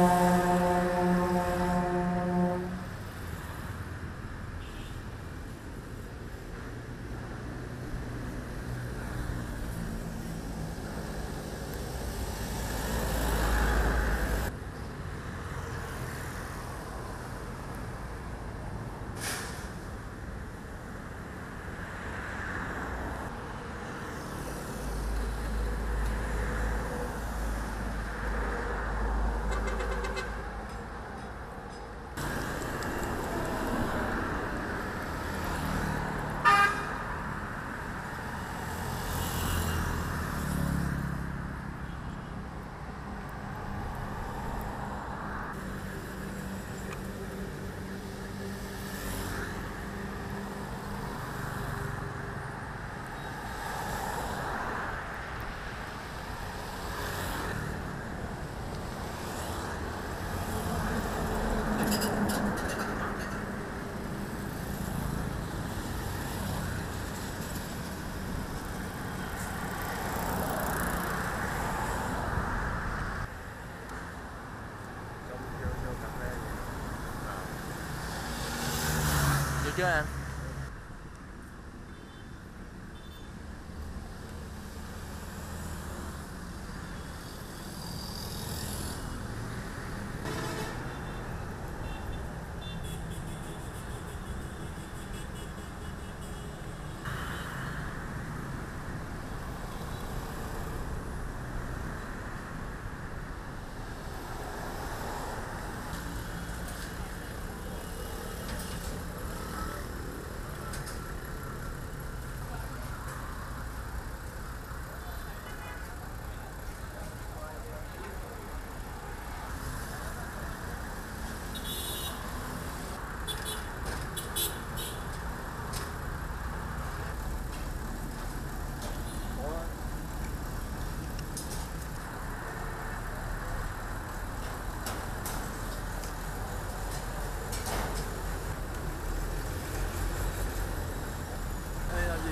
Música again.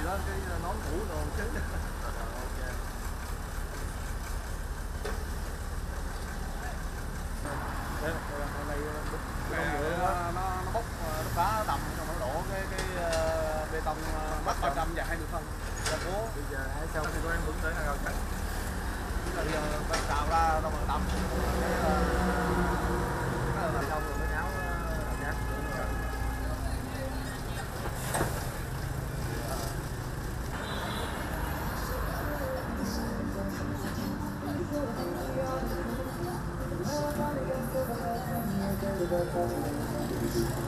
Đó, cái nón mũ đồ. Chứ. Đây, đây, nó, nó, nó bốc ờ, nó phá đầm xong nó đổ cái cái ờ, bê tông ờ, mắt 300 và 20 phân ra cố Bây giờ hãy xong thì có em vẫn tới hàng rào chắn. bây giờ đào ra trong đầm Música